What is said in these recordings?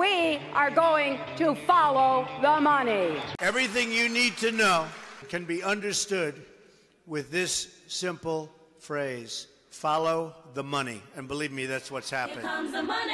we are going to follow the money. Everything you need to know can be understood with this simple phrase follow the money. And believe me, that's what's happened. Here comes the money.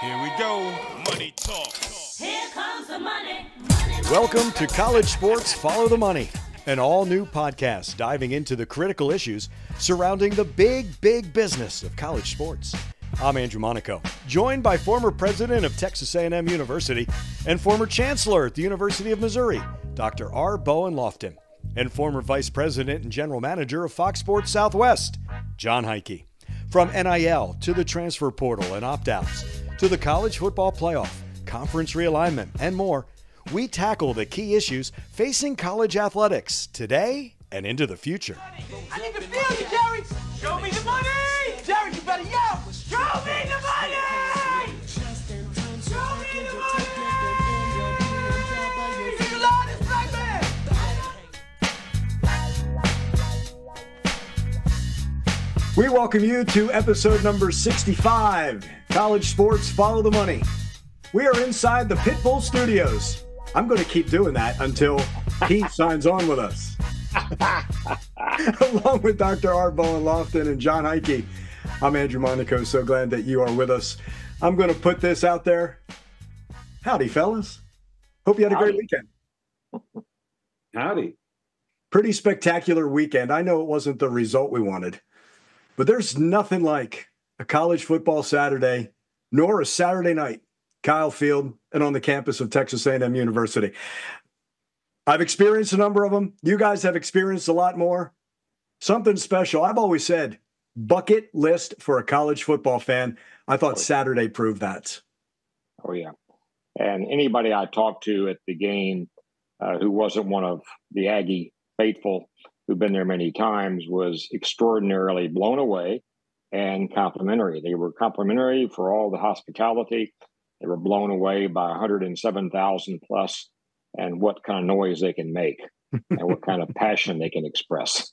Here we go. Money talk. Here comes the money. money, money Welcome to College Sports Follow the Money, an all new podcast diving into the critical issues surrounding the big, big business of college sports. I'm Andrew Monaco, joined by former president of Texas A&M University and former chancellor at the University of Missouri, Dr. R. Bowen Loftin, and former vice president and general manager of Fox Sports Southwest, Jon Heidtke. From NIL to the transfer portal and opt-outs to the college football playoff, conference realignment, and more, we tackle the key issues facing college athletics today and into the future. I need to feel you, Jerry. Show me the money. We welcome you to episode number 65 College Sports Follow the Money. We are inside the Pitbull Studios. I'm going to keep doing that until he signs on with us. Along with Dr. R. Bowen Loftin and Jon Heidtke. I'm Andrew Monaco. So glad that you are with us. I'm going to put this out there. Howdy, fellas. Hope you had a great Howdy. weekend. Howdy. Pretty spectacular weekend. I know it wasn't the result we wanted, but there's nothing like a college football Saturday nor a Saturday night, Kyle Field and on the campus of Texas A&M University. I've experienced a number of them. You guys have experienced a lot more. Something special. I've always said bucket list for a college football fan. I thought Saturday proved that. Oh, yeah. And anybody I talked to at the game uh, who wasn't one of the Aggie faithful who've been there many times was extraordinarily blown away and complimentary. They were complimentary for all the hospitality. They were blown away by 107,000 plus and what kind of noise they can make and what kind of passion they can express.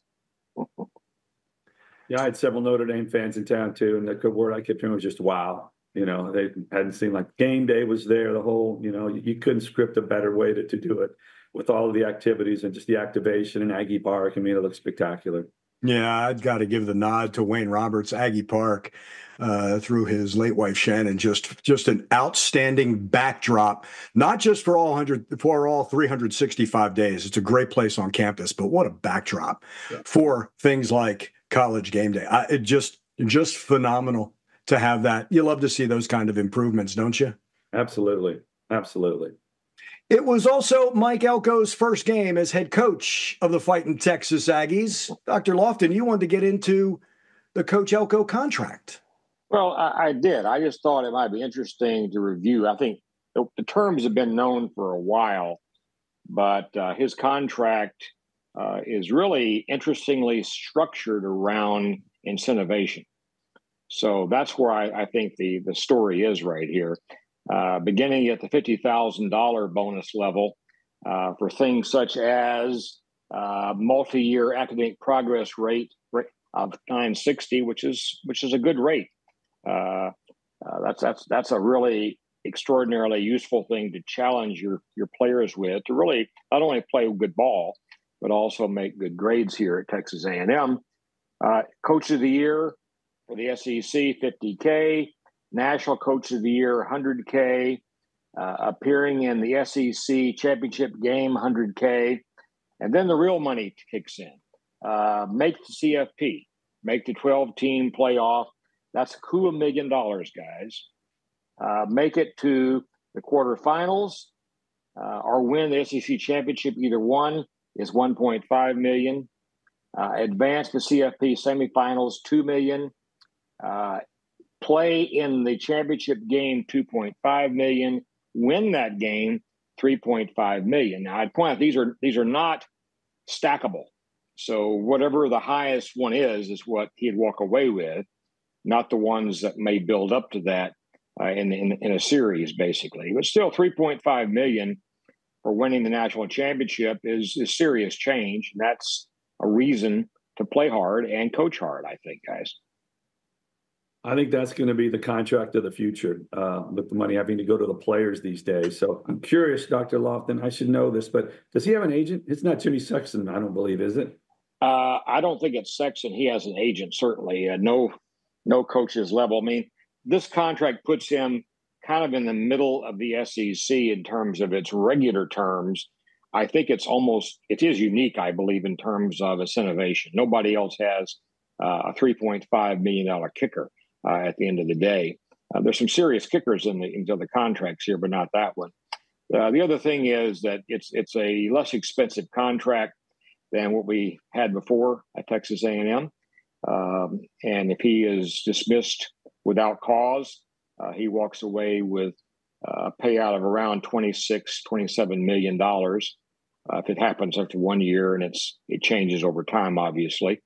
Yeah, I had several Notre Dame fans in town too, and the good word I kept hearing was just wow. You know, they hadn't seen like game day was there. The whole, you know, you couldn't script a better way to, to do it with all of the activities and just the activation in Aggie Park. I mean, it looks spectacular. Yeah, I've got to give the nod to Wayne Roberts, Aggie Park, uh, through his late wife Shannon. Just just an outstanding backdrop, not just for all hundred for all 365 days. It's a great place on campus, but what a backdrop Yeah. for things like college game day. I, it just just phenomenal to have that. You love to see those kind of improvements, don't you? Absolutely, absolutely. It was also Mike Elko's first game as head coach of the Fighting Texas Aggies. Dr. Loftin, you wanted to get into the Coach Elko contract. Well, I, I did. I just thought it might be interesting to review. I think the, the terms have been known for a while, but uh, his contract uh, is really interestingly structured around incentivation. So that's where I, I think the the story is right here. Uh, beginning at the fifty thousand dollar bonus level uh, for things such as uh, multi-year academic progress rate, rate of 960, which is which is a good rate. Uh, uh, that's that's that's a really extraordinarily useful thing to challenge your your players with to really not only play good ball but also make good grades here at Texas A&M. Uh, Coach of the Year for the SEC, 50K. National Coach of the Year, 100K. Uh, appearing in the SEC championship game, 100K. And then the real money kicks in. Uh, make the CFP, make the 12 team playoff. That's a cool million dollars, guys. Uh, make it to the quarterfinals uh, or win the SEC championship. Either one is 1.5 million. Uh, advance to CFP semifinals, 2 million. Uh, play in the championship game, 2.5 million. Win that game, 3.5 million. Now, I'd point out these are these are not stackable. So whatever the highest one is, is what he'd walk away with, not the ones that may build up to that uh, in, in in a series, basically. But still, 3.5 million for winning the national championship is is serious change. And that's a reason to play hard and coach hard. I think, guys. I think that's going to be the contract of the future, uh, with the money having to go to the players these days. So I'm curious, Dr. Loftin, I should know this, but does he have an agent? It's not Jimmy Sexton, I don't believe, is it? Uh, I don't think it's Sexton. He has an agent, certainly. Uh, no, no coaches level. I mean, this contract puts him kind of in the middle of the SEC in terms of its regular terms. I think it's almost it is unique, I believe, in terms of its innovation. Nobody else has uh, a three point five million dollar kicker uh, at the end of the day. Uh, there's some serious kickers in the into the contracts here, but not that one. Uh, the other thing is that it's it's a less expensive contract than what we had before at Texas A&M. Um, and if he is dismissed without cause, uh, he walks away with uh, a payout of around 26, 27 million dollars. Uh, if it happens after one year and it's it changes over time, obviously.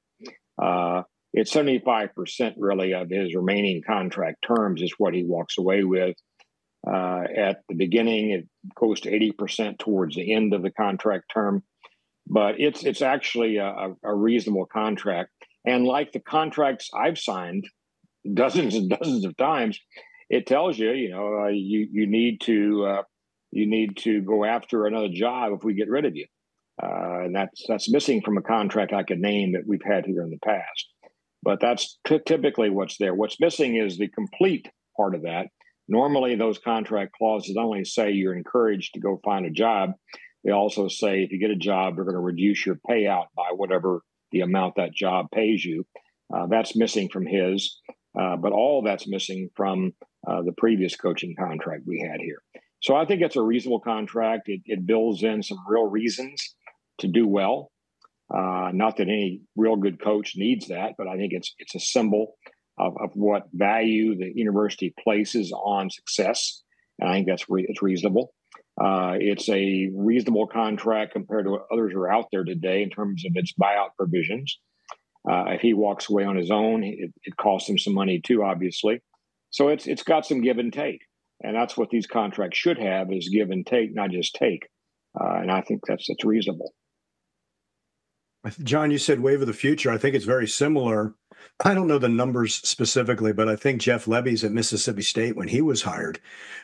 Uh, it's 75% really of his remaining contract terms is what he walks away with. Uh, at the beginning, it goes to 80% towards the end of the contract term, but it's it's actually a, a reasonable contract. And like the contracts I've signed dozens and dozens of times, it tells you, you know, uh, you you need to uh, you need to go after another job if we get rid of you, uh, and that's that's missing from a contract I could name that we've had here in the past. But that's t- typically what's there. What's missing is the complete part of that. Normally, those contract clauses only say you're encouraged to go find a job. They also say if you get a job, they're going to reduce your payout by whatever the amount that job pays you. Uh, that's missing from his, uh, but all that's missing from uh, the previous coaching contract we had here. So I think it's a reasonable contract. It, it builds in some real reasons to do well. Uh, not that any real good coach needs that, but I think it's it's a symbol of, of what value the university places on success, and I think that's re- it's reasonable. Uh, it's a reasonable contract compared to what others are out there today in terms of its buyout provisions. Uh, if he walks away on his own, it, it, costs him some money too, obviously. So it's it's got some give and take, and that's what these contracts should have is give and take, not just take. Uh, and I think that's that's reasonable. John, you said wave of the future. I think it's very similar. I don't know the numbers specifically, but I think Jeff Lebby's at Mississippi State when he was hired,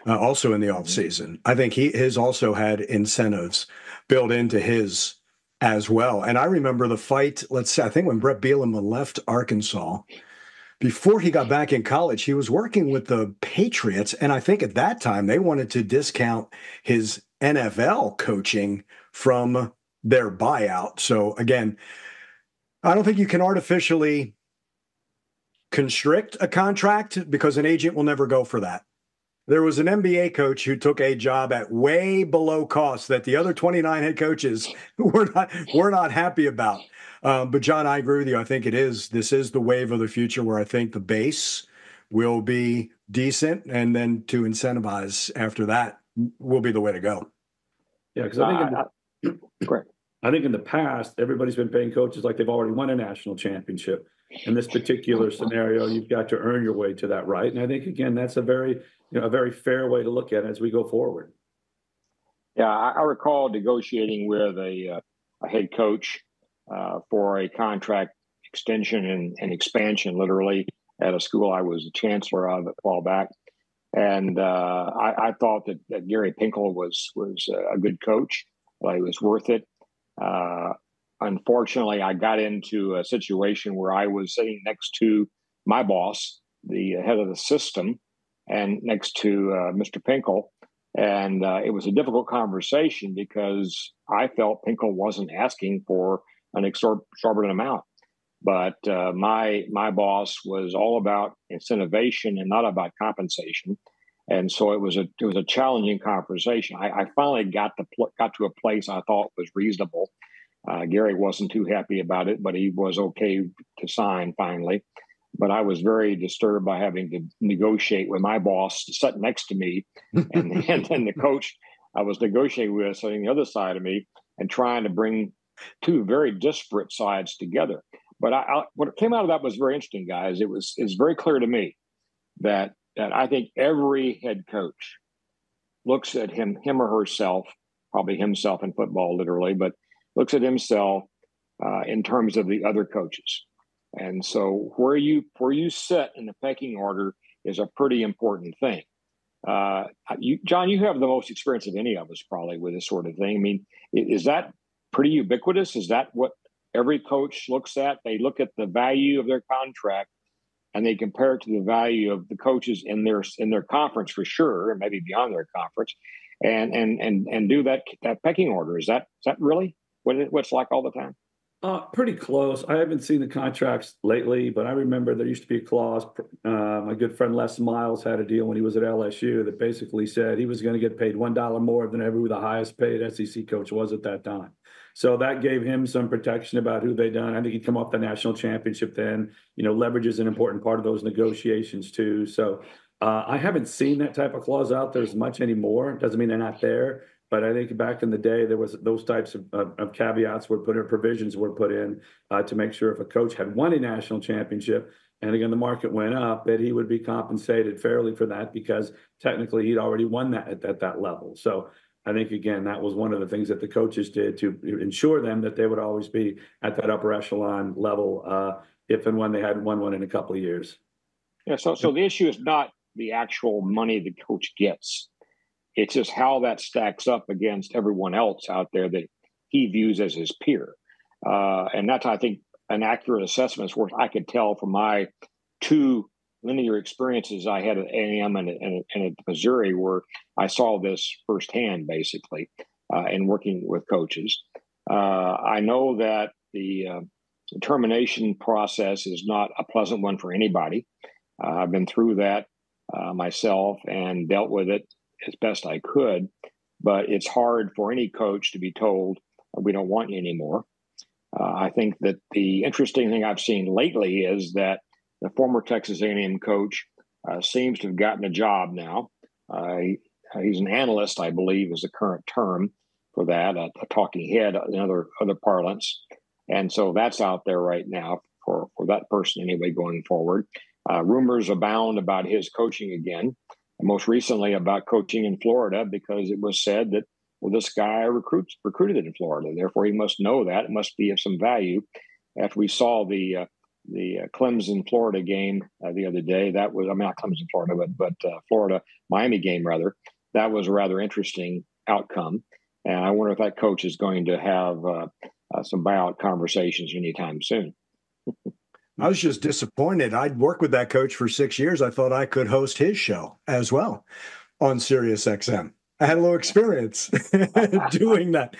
uh, also in the mm-hmm. offseason. I think he his also had incentives built into his as well. And I remember the fight, let's say, I think when Brett Bielema left Arkansas, before he got back in college, he was working with the Patriots. And I think at that time they wanted to discount his NFL coaching from their buyout. So again, I don't think you can artificially constrict a contract because an agent will never go for that. There was an NBA coach who took a job at way below cost that the other 29 head coaches were not were not happy about. Um, but John, I agree with you. I think it is this is the wave of the future where I think the base will be decent, and then to incentivize after that will be the way to go. Yeah, because I think uh, the, I think in the past everybody's been paying coaches like they've already won a national championship. In this particular scenario, you've got to earn your way to that right, and I think again that's a very you know a very fair way to look at it as we go forward. Yeah, I, I recall negotiating with a, uh, a head coach uh, for a contract extension and, and, expansion, literally at a school I was a chancellor of a while back. And uh, I, I, thought that, that, Gary Pinkel was was a good coach. Well, he was worth it. Uh, unfortunately, I got into a situation where I was sitting next to my boss, the head of the system, and next to uh, Mr. Pinkel. And uh, it was a difficult conversation because I felt Pinkel wasn't asking for an exorbitant amount. But uh, my my boss was all about incentivation and not about compensation, and so it was a it was a challenging conversation. I, I finally got the pl- got to a place I thought was reasonable. Uh, Gary wasn't too happy about it, but he was okay to sign finally. But I was very disturbed by having to negotiate with my boss sitting next to me, and, and then the coach I was negotiating with sitting the other side of me, and trying to bring two very disparate sides together. But I, I, what came out of that was very interesting, guys. It was it's very clear to me that that I think every head coach looks at him him or herself, probably himself in football, literally, but looks at himself uh, in terms of the other coaches. And so where you where you sit in the pecking order is a pretty important thing. Uh, you, John, you have the most experience of any of us probably with this sort of thing. I mean, is that pretty ubiquitous? Is that what every coach looks at? They look at the value of their contract and they compare it to the value of the coaches in their in their conference for sure, and maybe beyond their conference, and and and and do that that pecking order. Is that is that really what it, what's like all the time? Uh, pretty close. I haven't seen the contracts lately, but I remember there used to be a clause. Uh, my good friend Les Miles had a deal when he was at LSU that basically said he was going to get paid one dollar more than ever the highest paid SEC coach was at that time. So that gave him some protection about who they done. I think he'd come off the national championship then. You know, leverage is an important part of those negotiations too. So uh, I haven't seen that type of clause out there as much anymore. Doesn't mean they're not there. But I think back in the day, there was those types of, of, of caveats were put in, provisions were put in uh, to make sure if a coach had won a national championship and again the market went up, that he would be compensated fairly for that because technically he'd already won that at, at that level. So I think again that was one of the things that the coaches did to ensure them that they would always be at that upper echelon level uh, if and when they hadn't won one in a couple of years. Yeah. So so the issue is not the actual money the coach gets it's just how that stacks up against everyone else out there that he views as his peer. Uh, and that's, I think, an accurate assessment as I could tell from my two linear experiences I had at A&M and, and, and, at Missouri, where I saw this firsthand, basically, uh, in working with coaches. Uh, I know that the uh, termination process is not a pleasant one for anybody. Uh, I've been through that uh, myself and dealt with it as best I could. But it's hard for any coach to be told we don't want you anymore. Uh, I think that the interesting thing I've seen lately is that the former Texas A&M coach uh, seems to have gotten a job now. Uh, he's an analyst, I believe, is the current term for that, a, a talking head in other other parlance, and so that's out there right now for for that person anyway going forward. Uh, rumors abound about his coaching again and most recently about coaching in Florida because it was said that well this guy recruits recruited in Florida, therefore he must know that it must be of some value. After we saw the uh, the uh, Clemson Florida game uh, the other day, that was I mean not Clemson Florida, but but uh, Florida Miami game rather. That was a rather interesting outcome, and I wonder if that coach is going to have uh, uh, some buyout conversations anytime soon. I was just disappointed. I'd worked with that coach for six years. I thought I could host his show as well on Sirius XM. I had a little experience doing that.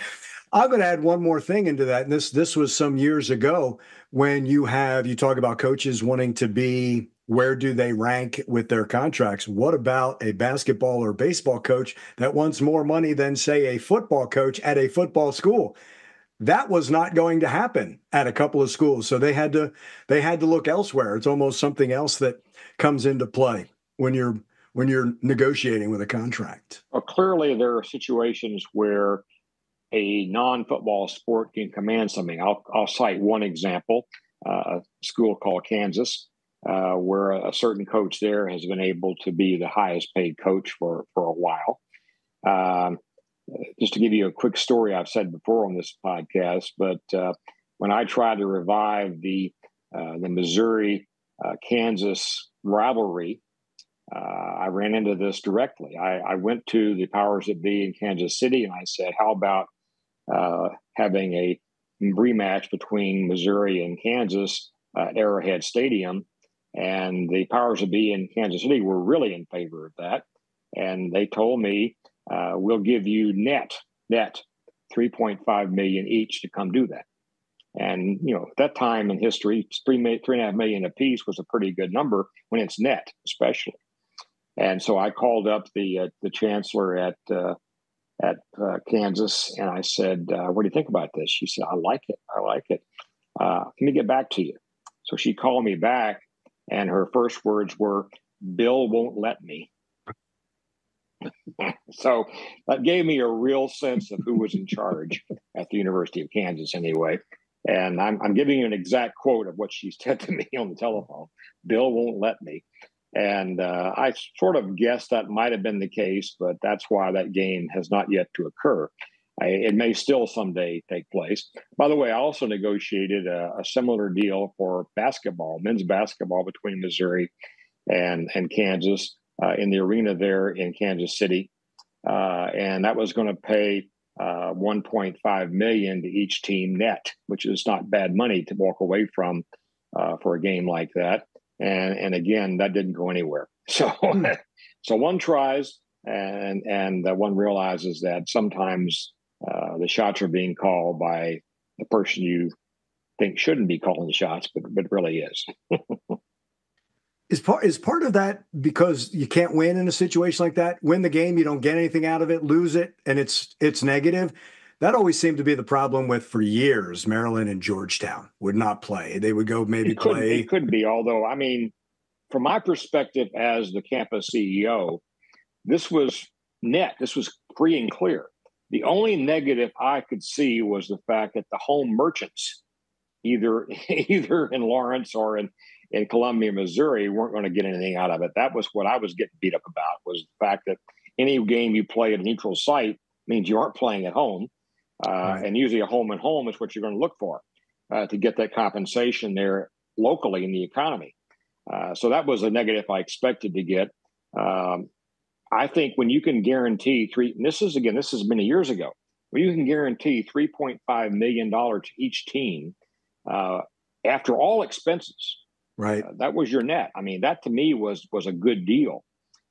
I'm going to add one more thing into that. And this this was some years ago when you have you talk about coaches wanting to be where do they rank with their contracts? What about a basketball or baseball coach that wants more money than say a football coach at a football school? that was not going to happen at a couple of schools so they had to they had to look elsewhere it's almost something else that comes into play when you're when you're negotiating with a contract well clearly there are situations where a non-football sport can command something i'll, I'll cite one example uh, a school called kansas uh, where a certain coach there has been able to be the highest paid coach for for a while um, just to give you a quick story I've said before on this podcast, but uh, when I tried to revive the uh, the Missouri uh, Kansas rivalry, uh, I ran into this directly. I, I, went to the powers that be in Kansas City and I said, "How about uh, having a rematch between Missouri and Kansas at Arrowhead Stadium?" And the powers that be in Kansas City were really in favor of that, and they told me uh, we'll give you net net 3.5 million each to come do that. And you know, at that time in history, three three and a half million a piece was a pretty good number when it's net, especially. And so I called up the uh, the chancellor at uh, at uh, Kansas, and I said, uh, "What do you think about this?" She said, "I like it. I like it. Uh, let me get back to you." So she called me back, and her first words were, "Bill won't let me." so that gave me a real sense of who was in charge at the University of Kansas, anyway. And I'm, I'm giving you an exact quote of what she said to me on the telephone Bill won't let me. And uh, I sort of guessed that might have been the case, but that's why that game has not yet to occur. I, it may still someday take place. By the way, I also negotiated a, a similar deal for basketball, men's basketball between Missouri and and Kansas uh, in the arena there in Kansas City, uh, and that was going to pay uh, 1.5 million to each team net, which is not bad money to walk away from uh, for a game like that. And and again, that didn't go anywhere. So hmm. so one tries, and and one realizes that sometimes uh, the shots are being called by the person you think shouldn't be calling the shots, but but really is. is part is part of that because you can't win in a situation like that. Win the game, you don't get anything out of it. Lose it, and it's it's negative. That always seemed to be the problem with for years. Maryland and Georgetown would not play. They would go maybe it could, play. It could be, although I mean, from my perspective as the campus CEO, this was net. This was free and clear. The only negative I could see was the fact that the home merchants, either either in Lawrence or in in Columbia, Missouri, weren't going to get anything out of it. That was what I was getting beat up about was the fact that any game you play at a neutral site means you aren't playing at home, uh, and usually a home and home is what you're going to look for uh, to get that compensation there locally in the economy. Uh, so that was a negative I expected to get. Um, I think when you can guarantee three, and this is again, this is many years ago, when you can guarantee $3.5 million to each team uh, after all expenses, Right. Uh, that was your net. I mean, that to me was was a good deal.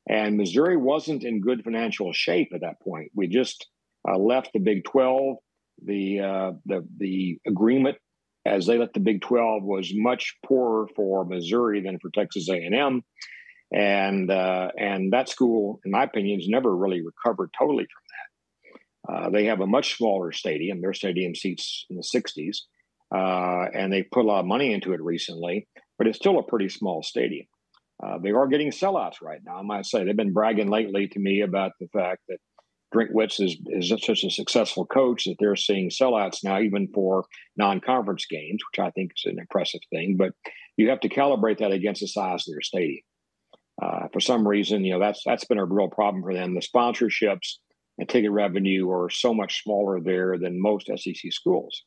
And Missouri wasn't in good financial shape at that point. We just uh, left the Big 12. The uh, the the agreement as they left the Big 12 was much poorer for Missouri than for Texas A&M. And uh, and that school, in my opinion, has never really recovered totally from that. Uh, they have a much smaller stadium. Their stadium seats in the 60s, uh, and they put a lot of money into it recently but it's still a pretty small stadium. Uh, they are getting sellouts right now. I might say they've been bragging lately to me about the fact that Drinkwitz is, is such a successful coach that they're seeing sellouts now, even for non-conference games, which I think is an impressive thing. But you have to calibrate that against the size of their stadium. Uh, for some reason, you know that's that's been a real problem for them. The sponsorships and ticket revenue are so much smaller there than most SEC schools.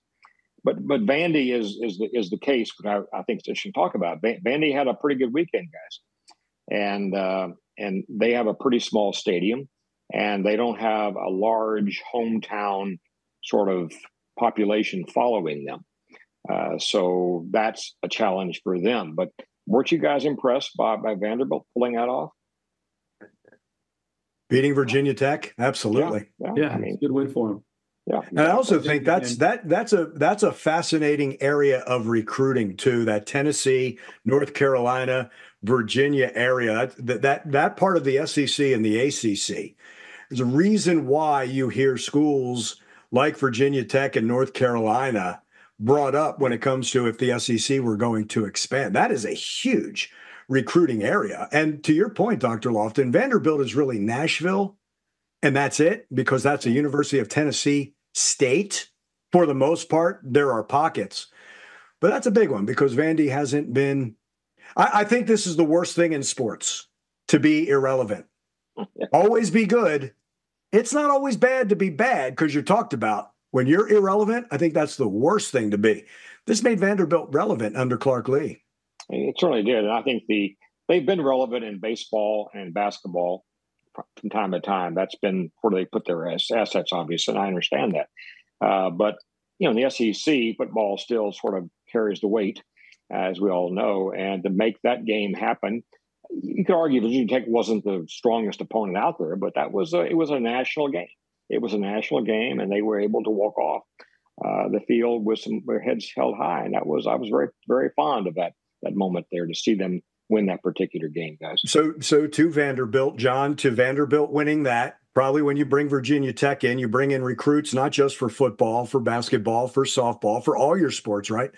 But but Vandy is is the is the case, which I, I think they should talk about. Vandy had a pretty good weekend, guys, and uh, and they have a pretty small stadium, and they don't have a large hometown sort of population following them. Uh, so that's a challenge for them. But weren't you guys impressed by, by Vanderbilt pulling that off? Beating Virginia Tech, absolutely. Yeah, yeah, yeah I mean, good win for them. Yeah. And I also think that's that that's a that's a fascinating area of recruiting too. That Tennessee, North Carolina, Virginia area. That that that part of the SEC and the ACC. There's a reason why you hear schools like Virginia Tech and North Carolina brought up when it comes to if the SEC were going to expand. That is a huge recruiting area. And to your point, Dr. Loftin, Vanderbilt is really Nashville, and that's it because that's a University of Tennessee state. For the most part, there are pockets, but that's a big one because Vandy hasn't been. I, I think this is the worst thing in sports to be irrelevant. always be good. It's not always bad to be bad because you're talked about. When you're irrelevant, I think that's the worst thing to be. This made Vanderbilt relevant under Clark Lea. It certainly did. And I think the they've been relevant in baseball and basketball from time to time. That's been where they put their assets, obviously, and I understand that. Uh, but you know, in the SEC, football still sort of carries the weight, as we all know, and to make that game happen, you could argue Virginia Tech wasn't the strongest opponent out there, but that was a, it was a national game. It was a national game, and they were able to walk off uh, the field with some their heads held high, and that was I was very very fond of that that moment there to see them win that particular game, guys. So, so to Vanderbilt, John, to Vanderbilt winning that. Probably when you bring Virginia Tech in, you bring in recruits not just for football, for basketball, for softball, for all your sports, right?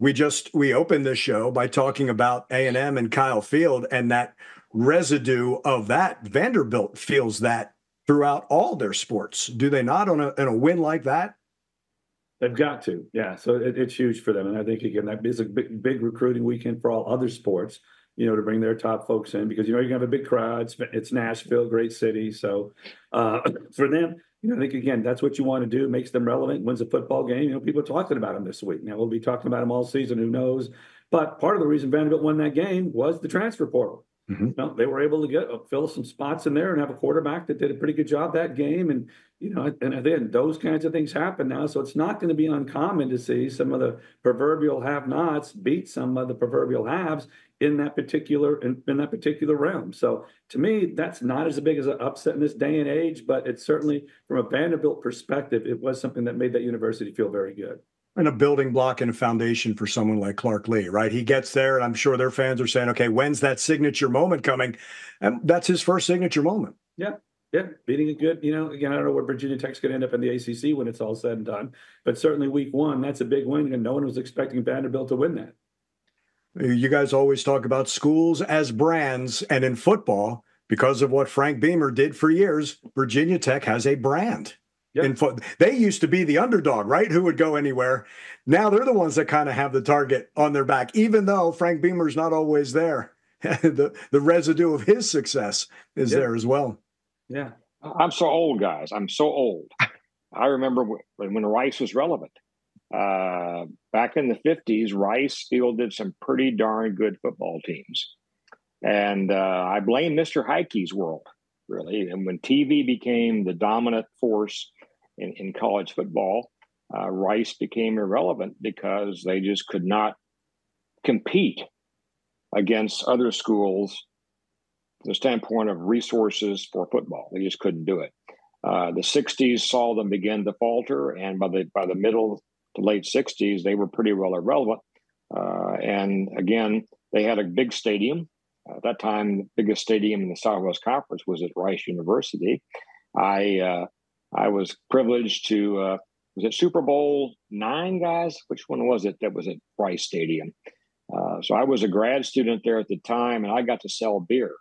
We just we opened this show by talking about A and Kyle Field and that residue of that. Vanderbilt feels that throughout all their sports. Do they not on a, in a win like that? They've got to, yeah. So it, it's huge for them, and I think again that is a big, big recruiting weekend for all other sports you know, to bring their top folks in because you know you're gonna have a big crowd. It's, it's Nashville, great city. So uh, for them, you know, I think again, that's what you want to do. Makes them relevant. Wins a football game. You know, people are talking about them this week. Now we'll be talking about them all season. Who knows? But part of the reason Vanderbilt won that game was the transfer portal. Mhm. You they were able to get uh, fill some spots in there and have a quarterback that did a pretty good job that game. And you know, and again, those kinds of things happen now. So it's not going to be uncommon to see some of the proverbial have-nots beat some of the proverbial haves in that particular in, in that particular realm. So to me, that's not as big as an upset in this day and age, but it's certainly from a Vanderbilt perspective, it was something that made that university feel very good. And a building block and a foundation for someone like Clark Lea, right? He gets there, and I'm sure their fans are saying, okay, when's that signature moment coming? And that's his first signature moment. Yeah, yeah, beating a good, you know, again, I don't know where Virginia Tech's going to end up in the ACC when it's all said and done, but certainly week one, that's a big win, and no one was expecting Vanderbilt to win that. You guys always talk about schools as brands, and in football, because of what Frank Beamer did for years, Virginia Tech has a brand. Yep. In foot, they used to be the underdog, right? Who would go anywhere? Now they're the ones that kind of have the target on their back, even though Frank Beamer's not always there. the the residue of his success is Yeah. there as well. Yeah, I'm so old, guys. I'm so old. I remember when, when Rice was relevant. Uh, back in the 50s, Rice fielded some pretty darn good football teams. And uh, I blame Mr. Heidtke's world, really. And when TV became the dominant force in, in college football, uh, Rice became irrelevant because they just could not compete against other schools from the standpoint of resources for football. They just couldn't do it. Uh, the 60s saw them begin to falter, and by the by the middle to late 60s, they were pretty well irrelevant. Uh, and again, they had a big stadium. At that time, the biggest stadium in the Southwest Conference was at Rice University. I uh, I was privileged to uh, was it Super Bowl nine, guys? Which one was it that was at Rice Stadium? Uh, so I was a grad student there at the time, and I got to sell beer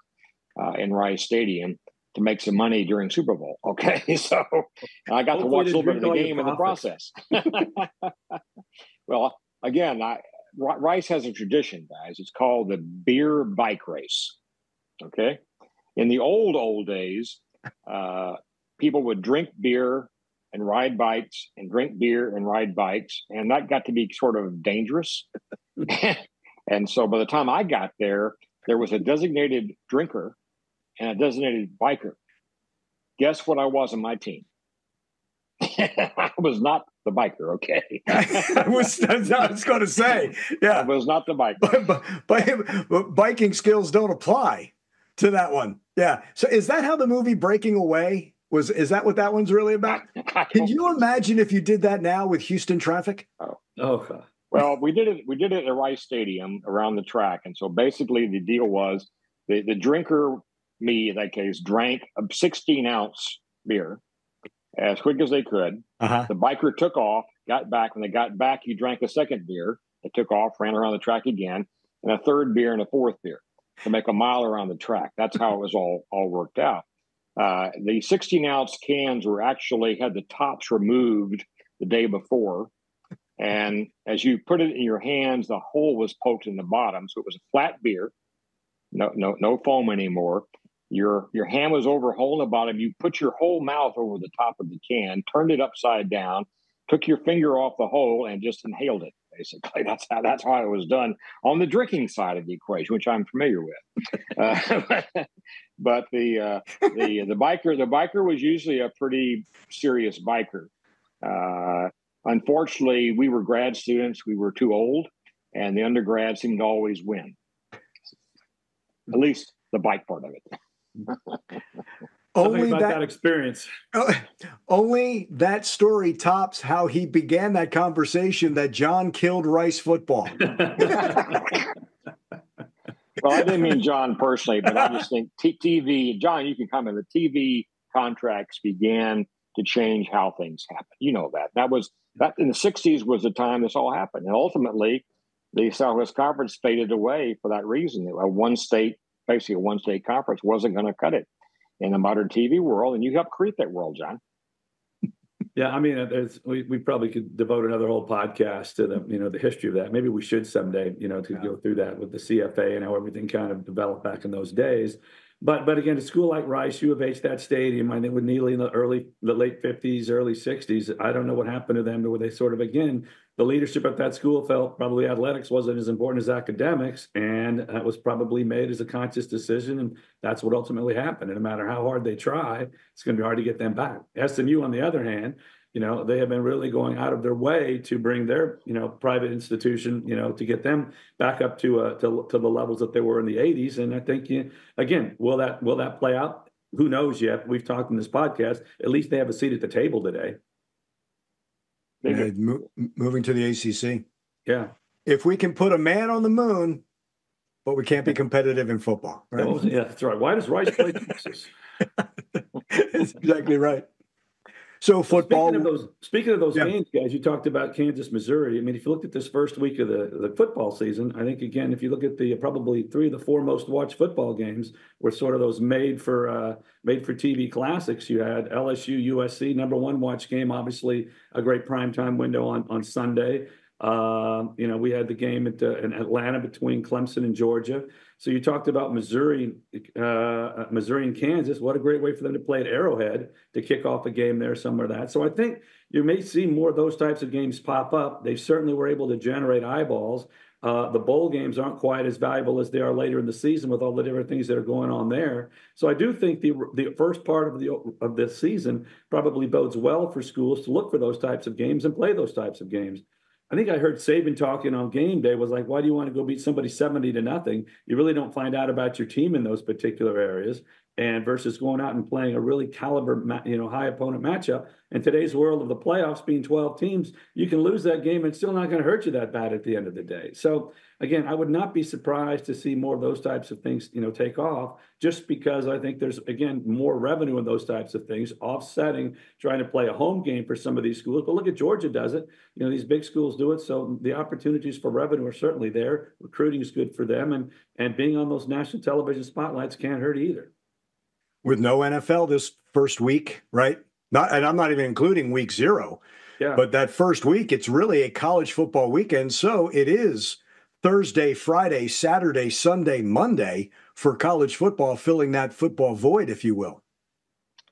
uh, in Rice Stadium to make some money during Super Bowl. Okay, so I got to watch a little bit of the game in the process. well, again, I, Rice has a tradition, guys. It's called the beer bike race. Okay, in the old old days, uh, people would drink beer and ride bikes, and drink beer and ride bikes, and that got to be sort of dangerous. and so, by the time I got there, there was a designated drinker and a designated biker. Guess what I was on my team? I was not the biker, okay? I was, I was going to say, yeah. I was not the biker. but, but, but, but biking skills don't apply to that one. Yeah. So is that how the movie Breaking Away was? Is that what that one's really about? Can you imagine if you did that now with Houston traffic? oh, God. Well, we did it. We did it at Rice Stadium around the track, and so basically the deal was the the drinker, me in that case, drank a 16 ounce beer as quick as they could. Uh huh. The biker took off, got back. When they got back, he drank a second beer. They took off, ran around the track again, and a third beer and a fourth beer to make a mile around the track. That's how it was all all worked out. Uh, the 16 ounce cans were actually had the tops removed the day before. And as you put it in your hands, the hole was poked in the bottom. So it was a flat beer, no, no, no foam anymore. Your your hand was over a hole in the bottom. You put your whole mouth over the top of the can, turned it upside down, took your finger off the hole, and just inhaled it. Basically, that's how that's how it was done on the drinking side of the equation, which I'm familiar with. Uh, but the uh, the the biker the biker was usually a pretty serious biker. Uh, unfortunately, we were grad students. We were too old, and the undergrad seemed to always win. At least the bike part of it. Only about that, that, experience. only that story tops how he began that conversation that John killed Rice football. Well, I didn't mean John personally, but I just think t- TV. John, you can comment. The TV contracts began to change how things happen. You know that. That was that in the '60s was the time this all happened, and ultimately, the Southwest Conference faded away for that reason. A one state, basically a one state conference, wasn't going to cut it in the modern TV world, and you helped create that world, John. Yeah, I mean, uh, there's we, we probably could devote another whole podcast to the you know the history of that. Maybe we should someday, you know, to Yeah. go through that with the CFA and how everything kind of developed back in those days. But but again, a school like Rice, U of H, that stadium, I think with Neely in the early, the late fifties, early sixties, I don't know what happened to them, where they sort of again, the leadership at that school felt probably athletics wasn't as important as academics, and that was probably made as a conscious decision, and that's what ultimately happened. And no matter how hard they try, it's going to be hard to get them back. SMU, on the other hand, you know, they have been really going out of their way to bring their, you know, private institution, you know, to get them back up to uh to, to the levels that they were in the 80s. And I think you, again, will that will that play out? Who knows yet? We've talked in this podcast. At least they have a seat at the table today. They do. Uh, mo- moving to the ACC. Yeah. If we can put a man on the moon, but we can't be competitive in football, That was- right? yeah, that's right. Why does Rice play Texas? That's exactly right. So football. Speaking of those, speaking of those Yeah. games, guys, you talked about Kansas, Missouri. I mean, if you looked at this first week of the, the football season, I think again, if you look at the probably three of the four most watched football games were sort of those made for uh, made for TV classics. You had LSU, USC, number one watch game, obviously a great primetime window on on Sunday. Um, you know, we had the game at, uh, in Atlanta between Clemson and Georgia. So you talked about Missouri, uh, Missouri and Kansas. What a great way for them to play at Arrowhead to kick off a game there somewhere that. So I think you may see more of those types of games pop up. They certainly were able to generate eyeballs. Uh, the bowl games aren't quite as valuable as they are later in the season with all the different things that are going on there. So I do think the the first part of the of this season probably bodes well for schools to look for those types of games and play those types of games. I think I heard Saban talking on game day was like, why do you want to go beat somebody 70 to nothing? You really don't find out about your team in those particular areas. And versus going out and playing a really caliber, you know, high opponent matchup. In today's world of the playoffs being 12 teams, you can lose that game and still not going to hurt you that bad at the end of the day. So again, I would not be surprised to see more of those types of things, you know, take off just because I think there's again more revenue in those types of things, offsetting trying to play a home game for some of these schools. But look at Georgia does it. You know, these big schools do it. So the opportunities for revenue are certainly there. Recruiting is good for them and and being on those national television spotlights can't hurt either. with no NFL this first week, right? Not, and I'm not even including week zero, Yeah. but that first week, it's really a college football weekend. So it is Thursday, Friday, Saturday, Sunday, Monday for college football, filling that football void, if you will.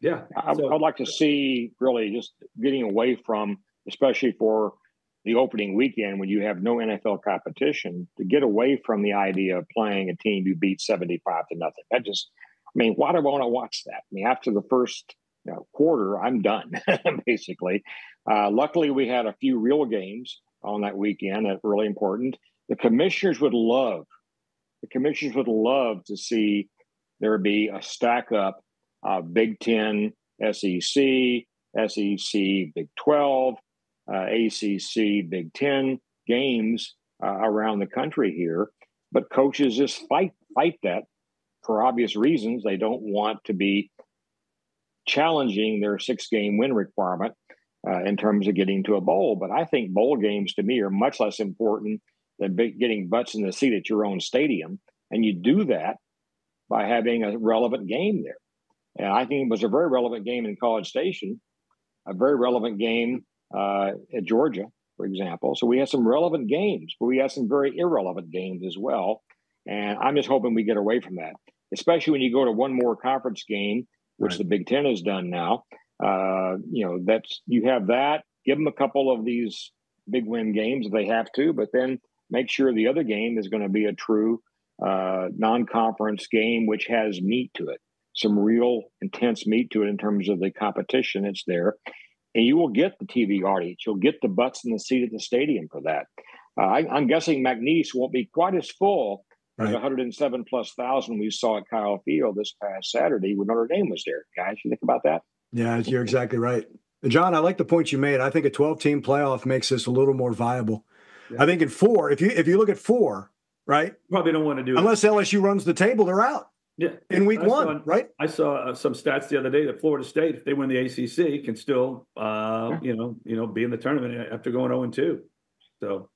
yeah. I, So- I'd like to see really just getting away from, especially for the opening weekend when you have no NFL competition, to get away from the idea of playing a team you beat 75 to nothing. That just, I mean, why do I want to watch that? I mean, after the first you know, quarter, I'm done, basically. Uh, luckily, we had a few real games on that weekend that were really important. The commissioners would love, the commissioners would love to see there be a stack up uh, Big Ten, SEC, SEC, Big 12, uh, ACC, Big Ten games uh, around the country here. But coaches just fight fight that for obvious reasons. They don't want to be challenging their six game win requirement uh, in terms of getting to a bowl. But I think bowl games to me are much less important than getting butts in the seat at your own stadium. And you do that by having a relevant game there. And I think it was a very relevant game in College Station, a very relevant game uh, at Georgia, for example. So we had some relevant games, but we had some very irrelevant games as well. And I'm just hoping we get away from that, especially when you go to one more conference game, which Right. the Big Ten has done now. Uh, you know, that's you have that. Give them a couple of these big win games if they have to, but then make sure the other game is going to be a true uh, non-conference game, which has meat to it, some real intense meat to it in terms of the competition that's there, and you will get the TV audience. You'll get the butts in the seat at the stadium for that. Uh, I, I'm guessing McNeese won't be quite as full as Right. 107 plus thousand we saw at Kyle Field this past Saturday when Notre Dame was there. Guys, you think about that? Yeah, you're exactly right. John, I like the point you made. I think a 12 team playoff makes this a little more viable. Yeah. I think in four, if you if you look at four, right? Probably don't want to do it. Unless LSU runs the table, they're out yeah. in week I one, saw- right? I saw uh, some stats the other day that Florida State, if they win the ACC, can still, uh, you know, you know, be in the tournament after going zero and two. So,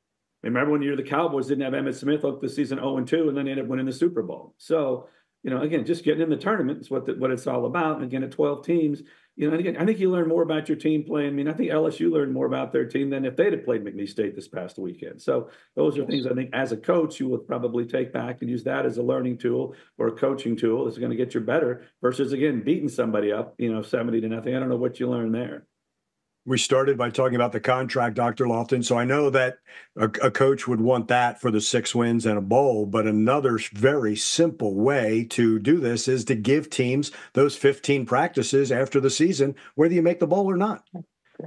remember when you're the Cowboys didn't have Emmitt Smith up the season zero and two, and then they ended up winning the Super Bowl. So, you know, again, just getting in the tournament is what the, what it's all about. And again, at 12 teams, you know, and again, I think you learn more about your team playing. I mean, I think LSU learned more about their team than if they'd have played McNeese State this past weekend. So those are things I think as a coach you will probably take back and use that as a learning tool or a coaching tool that's going to get you better versus again beating somebody up, you know, 70 to nothing. I don't know what you learn there we started by talking about the contract, Dr. Loftin. So I know that a, a, coach would want that for the six wins and a bowl, but another very simple way to do this is to give teams those 15 practices after the season, whether you make the bowl or not.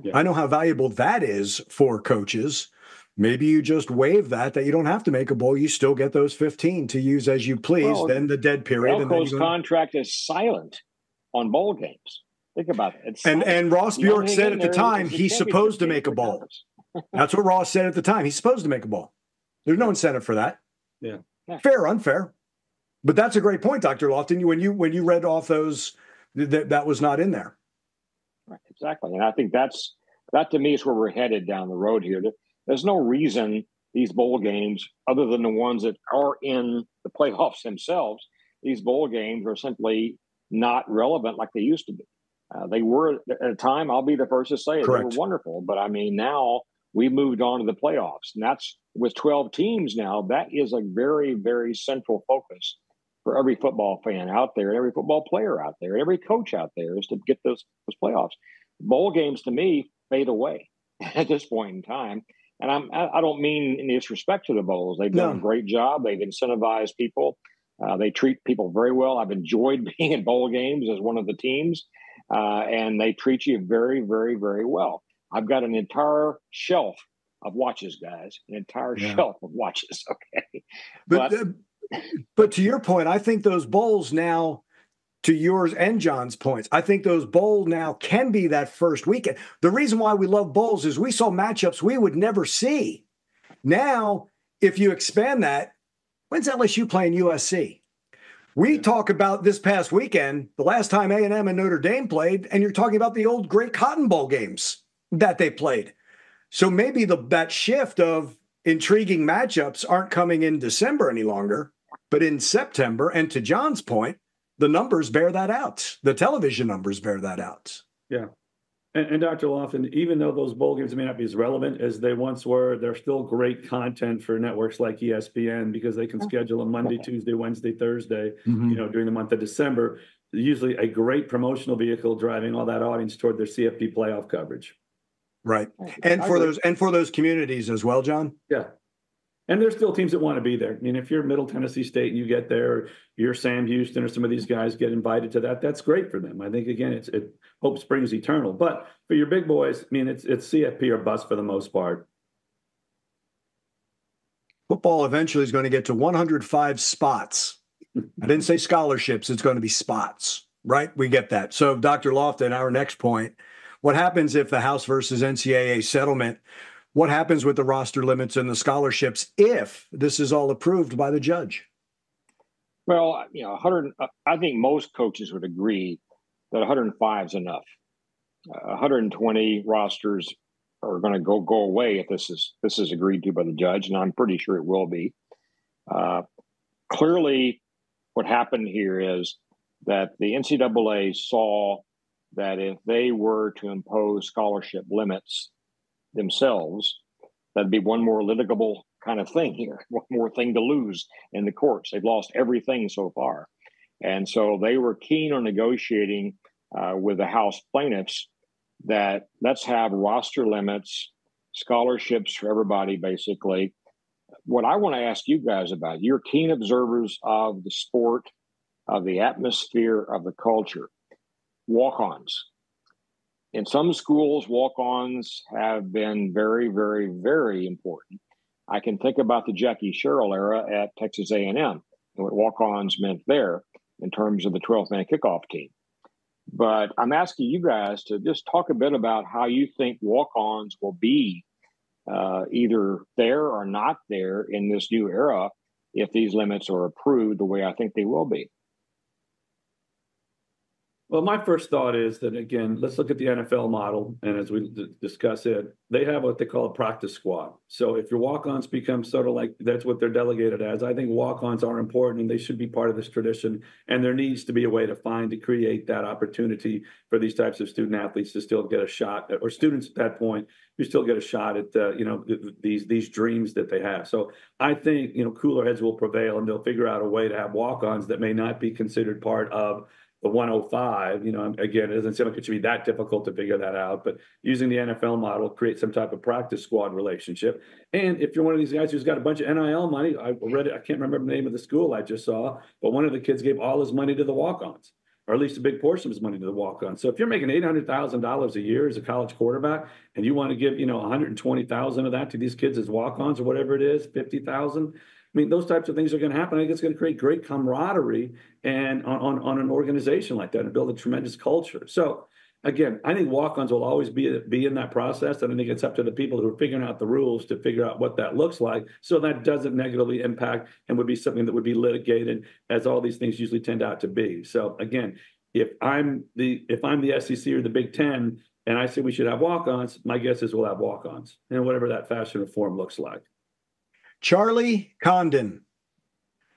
Yeah. I know how valuable that is for coaches. Maybe you just waive that, that you don't have to make a bowl. You still get those 15 to use as you please. Well, then the dead period. Elko's contract is silent on bowl games. Think about it. and and Ross Bjork said at the time he's supposed to make a ball. That's what Ross said at the time. He's supposed to make a ball. There's no incentive for that. Yeah. Fair, unfair. But that's a great point, Dr. Loftin. When you when you read off those that that was not in there. Right, exactly. And I think that's that to me is where we're headed down the road here. There's no reason these bowl games, other than the ones that are in the playoffs themselves, these bowl games are simply not relevant like they used to be. Uh, they were at a time. I'll be the first to say it. Correct. They were wonderful, but I mean now we moved on to the playoffs, and that's with 12 teams now. That is a very, very central focus for every football fan out there, every football player out there, every coach out there is to get those those playoffs. Bowl games to me fade away at this point in time. And I'm I don't mean in disrespect to the bowls. They've done no. a great job. They've incentivized people. Uh, they treat people very well. I've enjoyed being in bowl games as one of the teams uh, and they treat you very, very, very well. I've got an entire shelf of watches, guys, an entire yeah. shelf of watches. Okay, but but, uh, but to your point, I think those bowls now. To yours and Jon's points, I think those bowls now can be that first weekend. The reason why we love bowls is we saw matchups we would never see. Now, if you expand that, when's LSU playing USC? We talk about this past weekend, the last time A&M and Notre Dame played, and you're talking about the old great Cotton Bowl games that they played. So maybe the that shift of intriguing matchups aren't coming in December any longer, but in September. And to Jon's point, the numbers bear that out. The television numbers bear that out. Yeah. And, and, Dr. Loftin, even though those bowl games may not be as relevant as they once were, they're still great content for networks like ESPN because they can schedule a Monday, Tuesday, Wednesday, Thursday, mm-hmm. you know, during the month of December. Usually a great promotional vehicle driving all that audience toward their CFP playoff coverage. Right. And for those and for those communities as well, Jon? Yeah. And there's still teams that want to be there. I mean, if you're Middle Tennessee State and you get there, you're Sam Houston or some of these guys get invited to that. That's great for them. I think again, it's it hope springs eternal. But for your big boys, I mean, it's it's CFP or bust for the most part. Football eventually is going to get to 105 spots. I didn't say scholarships; it's going to be spots, right? We get that. So, Dr. Loftin, our next point: what happens if the House versus NCAA settlement? What happens with the roster limits and the scholarships if this is all approved by the judge? Well, you know, 100. I think most coaches would agree that 105 is enough. Uh, 120 rosters are going to go go away if this is this is agreed to by the judge, and I'm pretty sure it will be. Uh, clearly, what happened here is that the NCAA saw that if they were to impose scholarship limits themselves, that'd be one more litigable kind of thing here, one more thing to lose in the courts. They've lost everything so far. And so they were keen on negotiating uh, with the House plaintiffs that let's have roster limits, scholarships for everybody, basically. What I want to ask you guys about, you're keen observers of the sport, of the atmosphere, of the culture. Walk ons in some schools, walk-ons have been very, very, very important. I can think about the Jackie Sherrill era at Texas A&M and what walk-ons meant there in terms of the 12-man kickoff team. But I'm asking you guys to just talk a bit about how you think walk-ons will be uh, either there or not there in this new era if these limits are approved the way I think they will be. Well, my first thought is that again, let's look at the NFL model, and as we discuss it, they have what they call a practice squad. So if your walk-ons become sort of like that's what they're delegated as, I think walk-ons are important and they should be part of this tradition. And there needs to be a way to find to create that opportunity for these types of student athletes to still get a shot, or students at that point who still get a shot at uh, you know th- these these dreams that they have. So I think you know cooler heads will prevail, and they'll figure out a way to have walk-ons that may not be considered part of the 105, you know, again, it doesn't seem like it should be that difficult to figure that out, but using the NFL model, create some type of practice squad relationship. And if you're one of these guys who's got a bunch of NIL money, I read it, I can't remember the name of the school I just saw, but one of the kids gave all his money to the walk-ons, or at least a big portion of his money to the walk-ons. So if you're making $800,000 a year as a college quarterback and you want to give, you know, 120,000 of that to these kids as walk-ons or whatever it is, 50,000, I mean, those types of things are going to happen. I think it's going to create great camaraderie and on, on, on an organization like that and build a tremendous culture. So again, I think walk-ons will always be be in that process, and I think it's up to the people who are figuring out the rules to figure out what that looks like, so that doesn't negatively impact and would be something that would be litigated, as all these things usually tend out to be. So again, if I'm the if I'm the SEC or the Big Ten, and I say we should have walk-ons, my guess is we'll have walk-ons, and whatever that fashion or form looks like. Charlie Condon,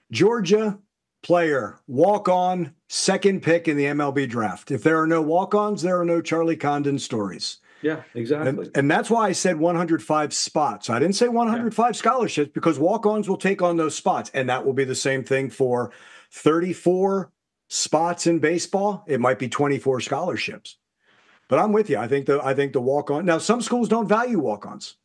Georgia player, walk on, second pick in the MLB draft. If there are no walk ons, there are no Charlie Condon stories. Yeah, exactly. And, and, that's why I said 105 spots. I didn't say 105 yeah. scholarships because walk ons will take on those spots. And that will be the same thing for 34 spots in baseball. It might be 24 scholarships. But I'm with you. I think the I think the walk on now some schools don't value walk ons.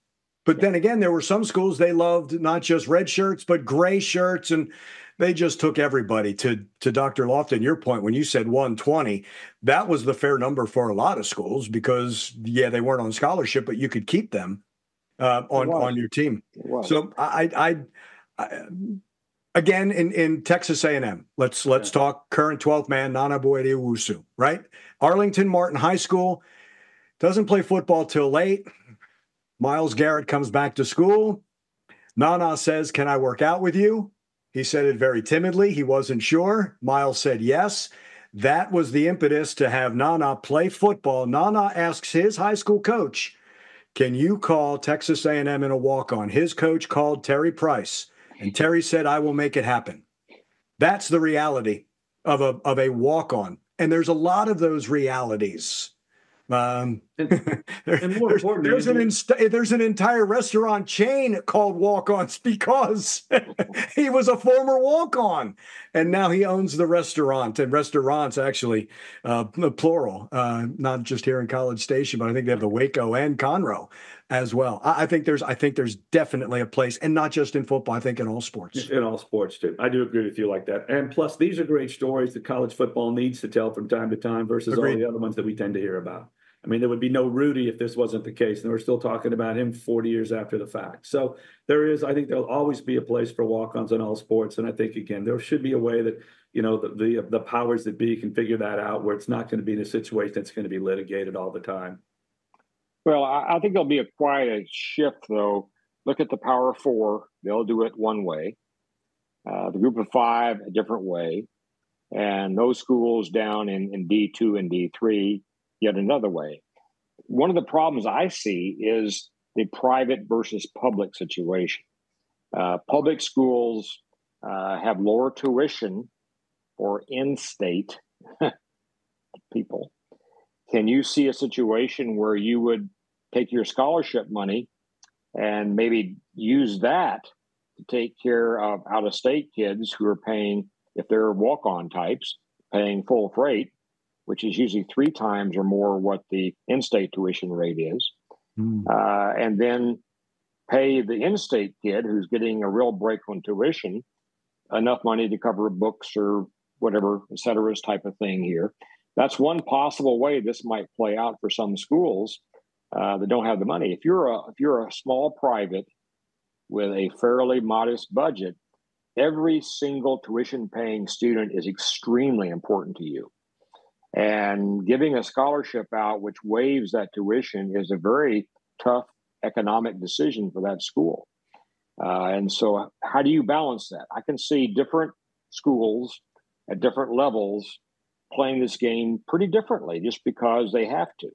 But then again, there were some schools they loved not just red shirts, but gray shirts. And they just took everybody to to Dr. Loftin. Your point when you said 120, that was the fair number for a lot of schools because yeah, they weren't on scholarship, but you could keep them uh, on on your team. So I, I, I, again in in Texas A&M, let's let's yeah. talk current 12th man Nana Boede Wusu, right? Arlington Martin High School doesn't play football till late. Myles Garrett comes back to school. Nana says, Can I work out with you? He said it very timidly. He wasn't sure. Myles said yes. That was the impetus to have Nana play football. Nana asks his high school coach, "Can you call Texas A&M in a walk-on?" His coach called Terry Price, and Terry said, "I will make it happen." That's the reality of a of a walk-on, and there's a lot of those realities. Um, and, and more there's, importantly, there's an inst- there's an entire restaurant chain called Walk-Ons because he was a former walk-on, and now he owns the restaurant and restaurants actually uh, plural, uh, not just here in College Station, but I think they have the Waco and Conroe as well. I, I, think there's I think there's definitely a place, and not just in football. I think in all sports. In all sports too. I do agree with you like that. And plus, these are great stories that college football needs to tell from time to time versus Agreed. all the other ones that we tend to hear about. I mean, there would be no Rudy if this wasn't the case. And we're still talking about him 40 years after the fact. So there is, I think there'll always be a place for walk-ons in all sports. And I think again, there should be a way that, you know, the the, the powers that be can figure that out where it's not going to be in a situation that's going to be litigated all the time. Well, I, I think there'll be a quite a shift though. Look at the power four, they'll do it one way. Uh, the group of five, a different way. And those schools down in, in D2 and D3 yet another way. One of the problems I see is the private versus public situation. Uh, public schools uh, have lower tuition for in state people. Can you see a situation where you would take your scholarship money and maybe use that to take care of out of state kids who are paying, if they're walk on types, paying full freight, which is usually three times or more what the in-state tuition rate is, mm. uh, and then pay the in-state kid who's getting a real break on tuition enough money to cover books or whatever, et cetera, type of thing here. That's one possible way this might play out for some schools uh, that don't have the money. If you're a if you're a small private with a fairly modest budget, every single tuition paying student is extremely important to you. And giving a scholarship out which waives that tuition is a very tough economic decision for that school. Uh, and so, how do you balance that? I can see different schools at different levels playing this game pretty differently just because they have to.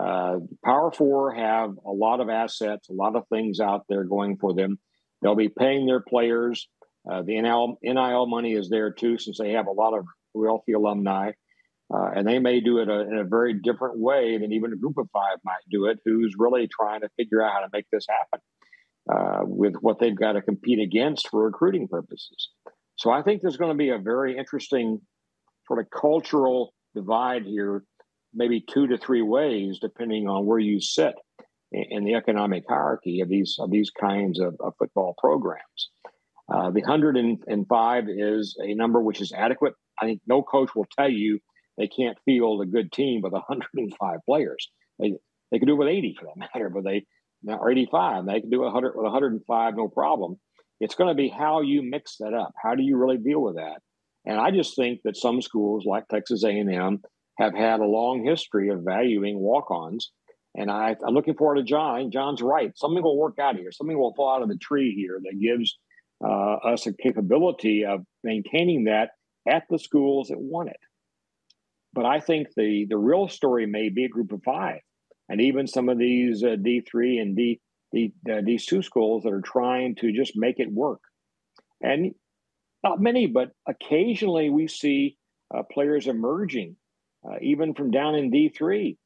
Uh, Power Four have a lot of assets, a lot of things out there going for them. They'll be paying their players. Uh, the NIL, NIL money is there too, since they have a lot of wealthy alumni. Uh, and they may do it a, in a very different way than even a group of five might do it, who's really trying to figure out how to make this happen uh, with what they've got to compete against for recruiting purposes. So I think there's going to be a very interesting sort of cultural divide here, maybe two to three ways, depending on where you sit in, in the economic hierarchy of these of these kinds of, of football programs. Uh, the 105 is a number which is adequate. I think no coach will tell you they can't field a good team with 105 players. They they can do it with 80 for that matter, but they or 85. They can do 100 with 105, no problem. It's going to be how you mix that up. How do you really deal with that? And I just think that some schools like Texas A&M have had a long history of valuing walk-ons. And I, am looking forward to Jon. Jon's right. Something will work out here. Something will fall out of the tree here that gives uh, us a capability of maintaining that at the schools that want it. But I think the the real story may be a group of five, and even some of these uh, D three and D D uh, these two schools that are trying to just make it work. And not many, but occasionally we see uh, players emerging, uh, even from down in D three,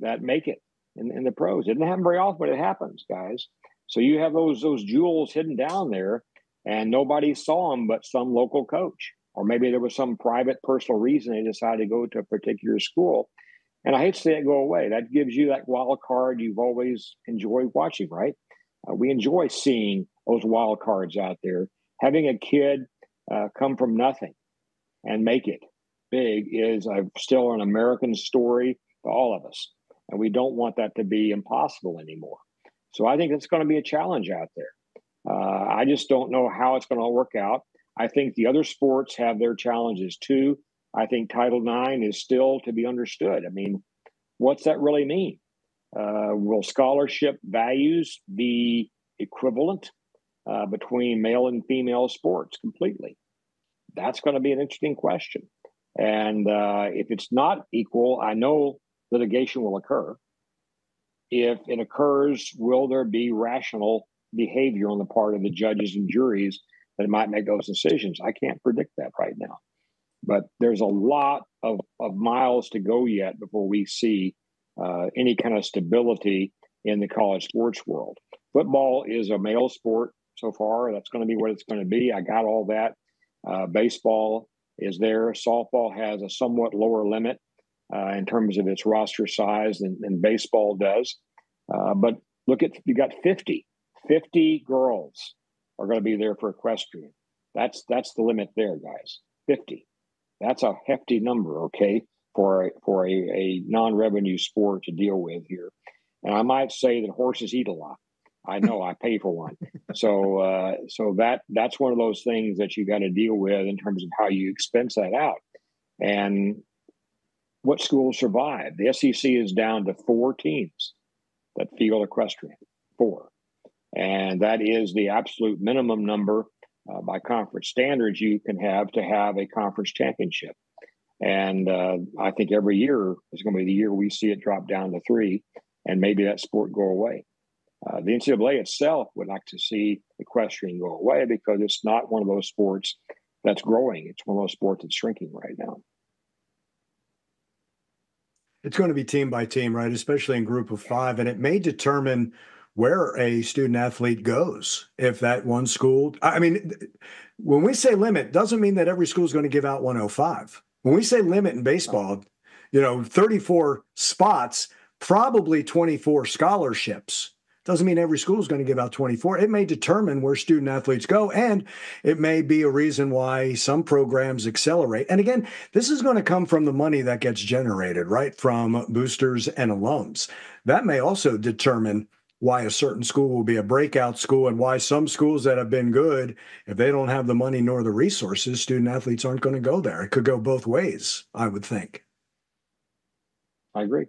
that make it in, in the pros. It doesn't happen very often, but it happens, guys. So you have those those jewels hidden down there, and nobody saw them but some local coach or maybe there was some private personal reason they decided to go to a particular school. And I hate to see it go away. That gives you that wild card you've always enjoyed watching, right? Uh, we enjoy seeing those wild cards out there. Having a kid uh, come from nothing and make it big is still an American story to all of us. And we don't want that to be impossible anymore. So I think it's going to be a challenge out there. Uh, I just don't know how it's going to work out. I think the other sports have their challenges too. I think Title IX is still to be understood. I mean, what's that really mean? Uh, will scholarship values be equivalent uh, between male and female sports completely? That's going to be an interesting question. And uh, if it's not equal, I know litigation will occur. If it occurs, will there be rational behavior on the part of the judges and juries that might make those decisions. I can't predict that right now. But there's a lot of, of miles to go yet before we see uh, any kind of stability in the college sports world. Football is a male sport so far. That's going to be what it's going to be. I got all that. Uh, baseball is there. Softball has a somewhat lower limit uh, in terms of its roster size than, than baseball does. Uh, but look at you got 50, 50 girls are going to be there for equestrian. That's that's the limit there, guys. Fifty. That's a hefty number, okay, for a, for a, a non-revenue sport to deal with here. And I might say that horses eat a lot. I know I pay for one. So uh, so that that's one of those things that you got to deal with in terms of how you expense that out. And what schools survive? The SEC is down to four teams that field equestrian. Four and that is the absolute minimum number uh, by conference standards you can have to have a conference championship. And uh, I think every year is going to be the year we see it drop down to three, and maybe that sport go away. Uh, the NCAA itself would like to see equestrian go away because it's not one of those sports that's growing. It's one of those sports that's shrinking right now. It's going to be team by team, right? Especially in group of five. And it may determine where a student athlete goes. If that one school, I mean, when we say limit, doesn't mean that every school is going to give out 105. When we say limit in baseball, you know, 34 spots, probably 24 scholarships. Doesn't mean every school is going to give out 24. It may determine where student athletes go, and it may be a reason why some programs accelerate. And again, this is going to come from the money that gets generated, right? From boosters and alums. That may also determine why a certain school will be a breakout school and why some schools that have been good, if they don't have the money nor the resources, student athletes aren't going to go there. It could go both ways, I would think. I agree.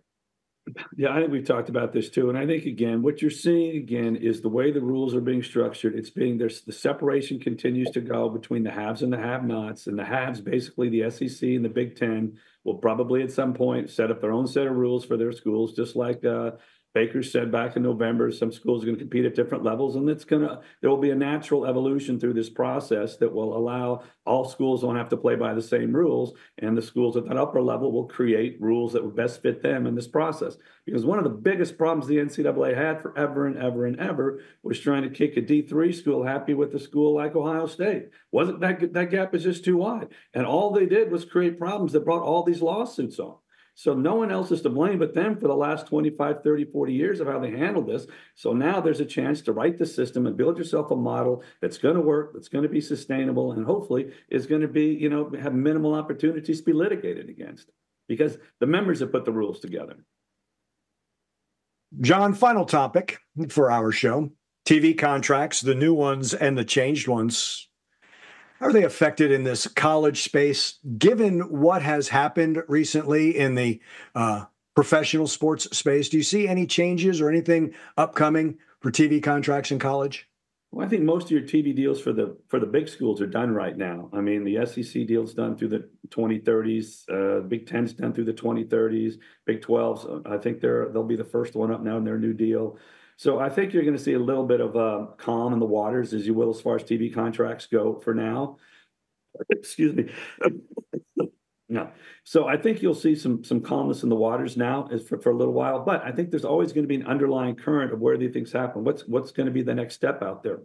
Yeah, I think we've talked about this too. And I think, again, what you're seeing again is the way the rules are being structured. It's being there's the separation continues to go between the haves and the have nots. And the haves, basically the SEC and the Big Ten, will probably at some point set up their own set of rules for their schools, just like uh, Baker said back in November, some schools are going to compete at different levels, and it's going to there will be a natural evolution through this process that will allow all schools don't have to play by the same rules, and the schools at that upper level will create rules that would best fit them in this process. Because one of the biggest problems the NCAA had forever and ever and ever was trying to kick a D three school happy with a school like Ohio State. Wasn't that that gap is just too wide, and all they did was create problems that brought all these lawsuits on. So no one else is to blame but them for the last 25, 30, 40 years of how they handled this. So now there's a chance to write the system and build yourself a model that's going to work, that's going to be sustainable, and hopefully is going to be, you know, have minimal opportunities to be litigated against because the members have put the rules together. Jon, final topic for our show TV contracts, the new ones and the changed ones are they affected in this college space, given what has happened recently in the uh, professional sports space? Do you see any changes or anything upcoming for TV contracts in college? Well, I think most of your TV deals for the for the big schools are done right now. I mean, the SEC deal's done through the 2030s. Uh, Big Ten's done through the 2030s. Big 12s, I think they're they'll be the first one up now in their new deal. So I think you're going to see a little bit of uh, calm in the waters, as you will, as far as TV contracts go for now. Excuse me. no. So I think you'll see some some calmness in the waters now for, for a little while. But I think there's always going to be an underlying current of where these things happen. What's what's going to be the next step out there?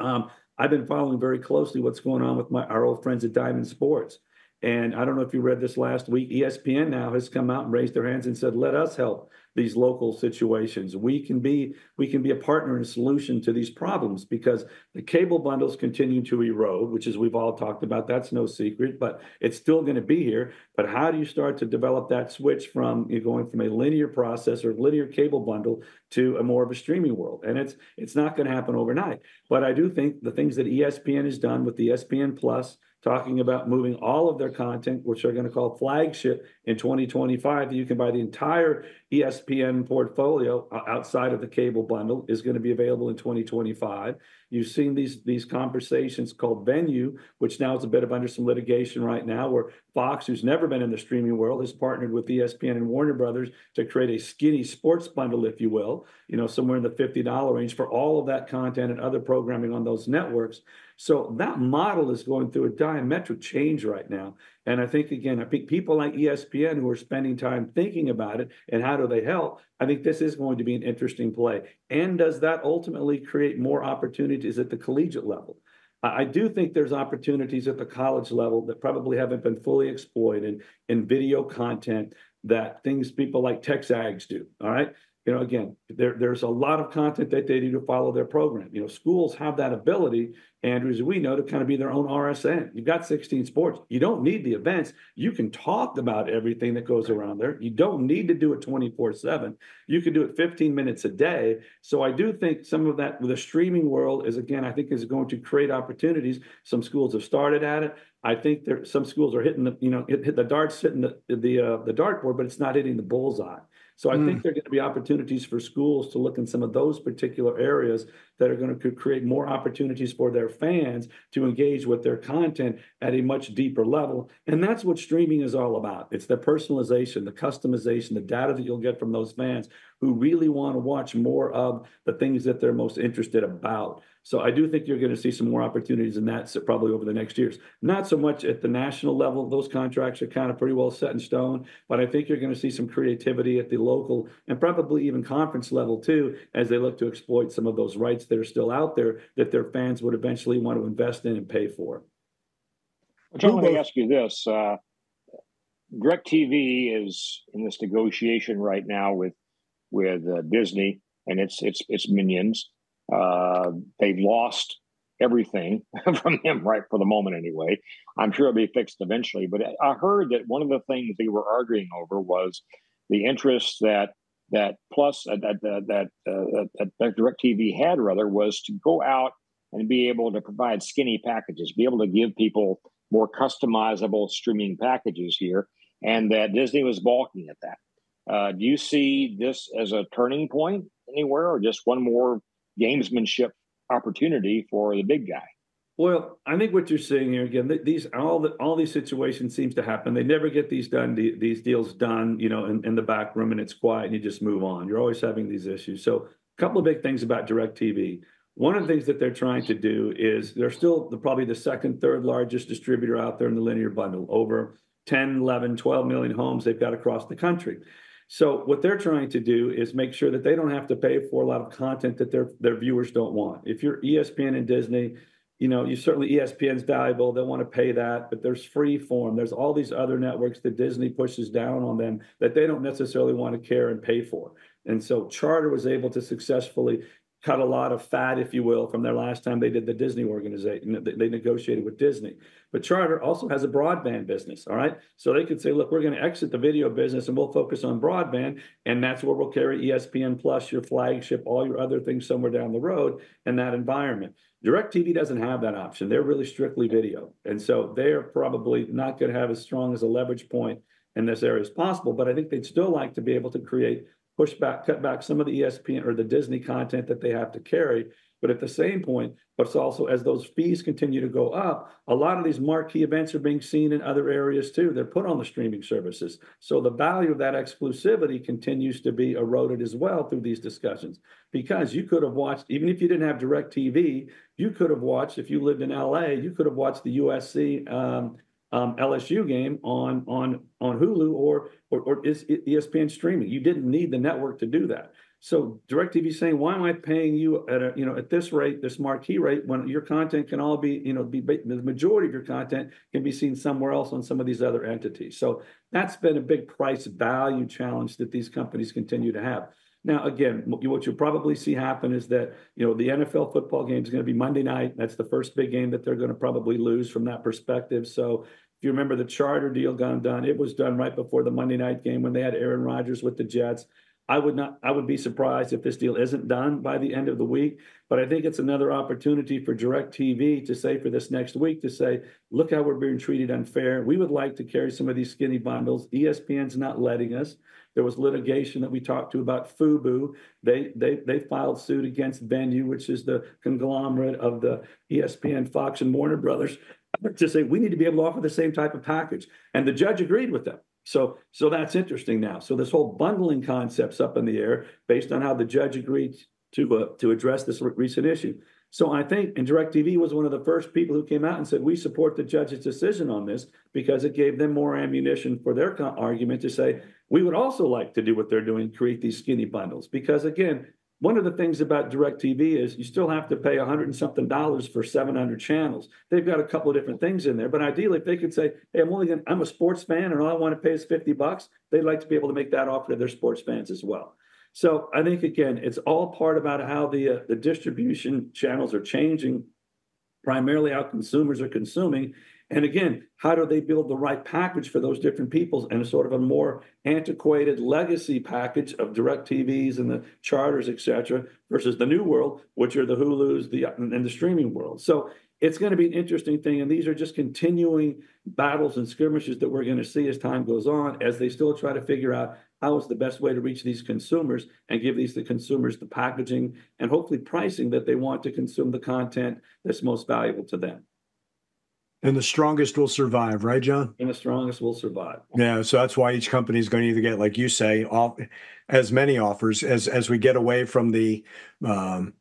Um, I've been following very closely what's going on with my our old friends at Diamond Sports. And I don't know if you read this last week. ESPN now has come out and raised their hands and said, "Let us help these local situations. We can be we can be a partner and a solution to these problems because the cable bundles continue to erode, which is we've all talked about. That's no secret, but it's still going to be here. But how do you start to develop that switch from you going from a linear process or linear cable bundle to a more of a streaming world? And it's it's not going to happen overnight. But I do think the things that ESPN has done with the ESPN Plus talking about moving all of their content, which they're going to call flagship in 2025. You can buy the entire ESPN portfolio uh, outside of the cable bundle is going to be available in 2025. You've seen these conversations called Venu, which now is a bit of under some litigation right now, where Fox, who's never been in the streaming world, has partnered with ESPN and Warner Brothers to create a skinny sports bundle, if you will, you know, somewhere in the $50 range for all of that content and other programming on those networks. So that model is going through a diametric change right now. And I think, again, I think people like ESPN who are spending time thinking about it and how do they help, I think this is going to be an interesting play. And does that ultimately create more opportunities at the collegiate level? I do think there's opportunities at the college level that probably haven't been fully exploited in video content that things people like TexAgs do. All right you know, again, there, there's a lot of content that they do to follow their program. You know, schools have that ability, Andrew, as we know, to kind of be their own RSN. You've got 16 sports. You don't need the events. You can talk about everything that goes around there. You don't need to do it 24 7. You can do it 15 minutes a day. So I do think some of that, with the streaming world is, again, I think is going to create opportunities. Some schools have started at it. I think there some schools are hitting the, you know, hit, hit the darts hitting the the uh, the dartboard, but it's not hitting the bullseye. So I mm. think there are going to be opportunities for schools to look in some of those particular areas that are going to create more opportunities for their fans to engage with their content at a much deeper level. And that's what streaming is all about. It's the personalization, the customization, the data that you'll get from those fans who really want to watch more of the things that they're most interested about. So I do think you're going to see some more opportunities in that probably over the next years. Not so much at the national level; those contracts are kind of pretty well set in stone. But I think you're going to see some creativity at the local and probably even conference level too, as they look to exploit some of those rights that are still out there that their fans would eventually want to invest in and pay for. Jon, let me ask you this: uh, DirecTV is in this negotiation right now with with uh, Disney and its its its minions. Uh, they've lost everything from him, right, for the moment anyway. I'm sure it'll be fixed eventually. But I heard that one of the things they were arguing over was the interest that that plus uh, that that uh, that, that DirecTV had rather was to go out and be able to provide skinny packages, be able to give people more customizable streaming packages here, and that Disney was balking at that. Uh, do you see this as a turning point anywhere, or just one more gamesmanship opportunity for the big guy. Well, I think what you're seeing here again, these all the all these situations seems to happen. They never get these done, these deals done, you know, in, in the back room, and it's quiet, and you just move on. You're always having these issues. So, a couple of big things about Directv. One of the things that they're trying to do is they're still the, probably the second, third largest distributor out there in the linear bundle. Over 10, 11, 12 million homes they've got across the country. So what they're trying to do is make sure that they don't have to pay for a lot of content that their their viewers don't want. If you're ESPN and Disney, you know, you certainly ESPN's valuable. They want to pay that, but there's free form. There's all these other networks that Disney pushes down on them that they don't necessarily want to care and pay for. And so Charter was able to successfully cut a lot of fat, if you will, from their last time they did the Disney organization. They negotiated with Disney. But Charter also has a broadband business. All right. So they could say, look, we're going to exit the video business and we'll focus on broadband. And that's where we'll carry ESPN Plus, your flagship, all your other things somewhere down the road in that environment. DirecTV doesn't have that option. They're really strictly video. And so they're probably not going to have as strong as a leverage point in this area as possible. But I think they'd still like to be able to create push back, cut back some of the ESPN or the Disney content that they have to carry. But at the same point, but it's also as those fees continue to go up, a lot of these marquee events are being seen in other areas too. They're put on the streaming services. So the value of that exclusivity continues to be eroded as well through these discussions. Because you could have watched, even if you didn't have DirecTV, you could have watched, if you lived in LA, you could have watched the USC um, um, LSU game on on on Hulu or, or or is ESPN streaming. You didn't need the network to do that. So DirecTV saying, why am I paying you at a you know at this rate, this marquee rate, when your content can all be you know be the majority of your content can be seen somewhere else on some of these other entities. So that's been a big price value challenge that these companies continue to have. Now, again, what you'll probably see happen is that you know the NFL football game is going to be Monday night. That's the first big game that they're going to probably lose from that perspective. So you remember the charter deal gone done, it was done right before the Monday night game when they had Aaron Rodgers with the Jets. I would not I would be surprised if this deal isn't done by the end of the week, but I think it's another opportunity for DirecTV to say for this next week to say, look how we're being treated unfair. We would like to carry some of these skinny bundles. ESPN's not letting us. There was litigation that we talked to about Fubo. They they they filed suit against Venu, which is the conglomerate of the ESPN, Fox, and Warner Brothers to say we need to be able to offer the same type of package. And the judge agreed with them. So, so that's interesting now. So this whole bundling concept's up in the air based on how the judge agreed to uh, to address this recent issue. So I think, and DirecTV was one of the first people who came out and said we support the judge's decision on this because it gave them more ammunition for their argument to say we would also like to do what they're doing, create these skinny bundles. Because again, one of the things about DirecTV is you still have to pay a hundred and something dollars for 700 channels. They've got a couple of different things in there, but ideally, if they could say, "Hey, I'm only going, I'm a sports fan, and all I want to pay is 50 bucks," they'd like to be able to make that offer to their sports fans as well. So I think again, it's all part about how the uh, the distribution channels are changing, primarily how consumers are consuming, and again, how do they build the right package for those different peoples and a sort of a more antiquated legacy package of direct TVs and the charters, et cetera, versus the new world, which are the Hulus the, and the streaming world. So it's going to be an interesting thing. And these are just continuing battles and skirmishes that we're going to see as time goes on, as they still try to figure out how is the best way to reach these consumers and give these the consumers the packaging and hopefully pricing that they want to consume the content that's most valuable to them. And the strongest will survive, right, Jon? And the strongest will survive. Yeah, so that's why each company is going to either get, like you say, off as many offers as as we get away from the um,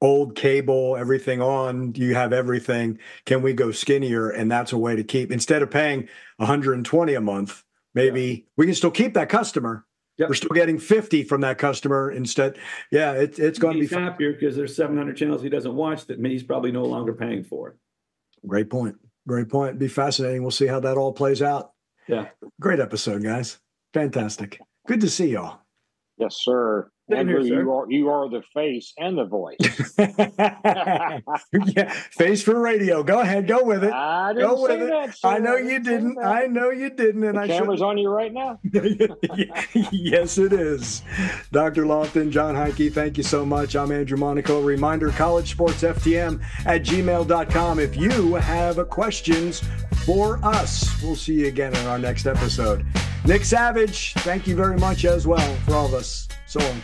old cable, everything on. You have everything. Can we go skinnier? And that's a way to keep instead of paying 120 a month. Maybe yeah. we can still keep that customer. Yep. We're still getting 50 from that customer instead. Yeah, it, it's going he's to be happier because there's 700 channels he doesn't watch that he's probably no longer paying for. Great point. Great point. Be fascinating. We'll see how that all plays out. Yeah. Great episode, guys. Fantastic. Good to see y'all. Yes, sir. Andrew, here, you are you are the face and the voice. yeah, face for radio. Go ahead, go with it. I didn't go with it. That, I know you didn't. I know you didn't. And the I camera's should... on you right now. yes, it is. Dr. Loftin, Jon Heidtke, thank you so much. I'm Andrew Monaco. Reminder: College Sports FTM at gmail.com. If you have questions for us, we'll see you again in our next episode. Nick Savage, thank you very much as well for all of us. So long.